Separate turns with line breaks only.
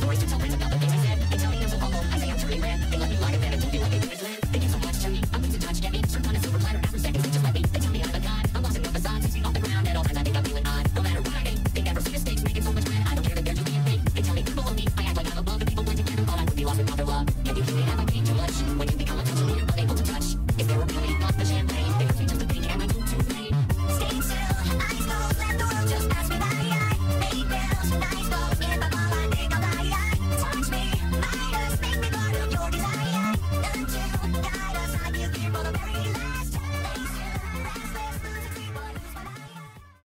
the voice to tell